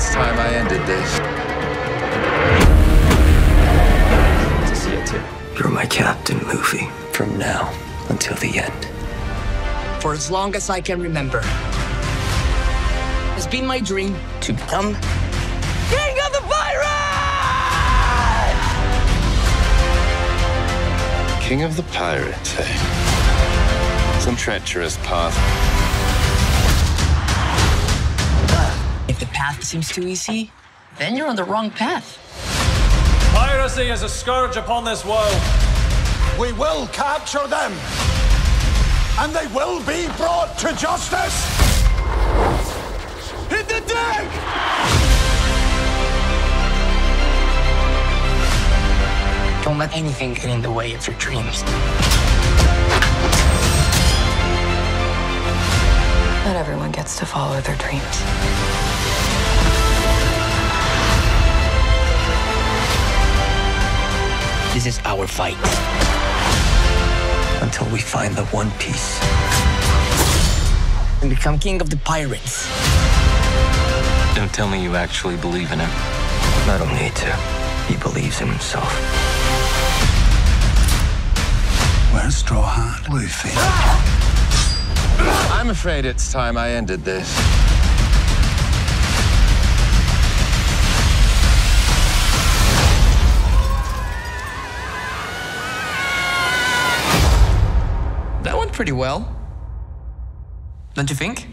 it's time I ended this. To see it too. You're my captain, Luffy. From now until the end. For as long as I can remember, it's been my dream to become King of the Pirates! King of the Pirates, eh? Some treacherous path. The path seems too easy, then you're on the wrong path. Piracy is a scourge upon this world. We will capture them, and they will be brought to justice. Hit the deck! Don't let anything get in the way of your dreams. Not everyone gets to follow their dreams. This is our fight. Until we find the One Piece. And become king of the pirates. Don't tell me you actually believe in him. I don't need to. He believes in himself. Where's Straw Hat Luffy? I'm afraid it's time I ended this. Pretty well. Don't you think?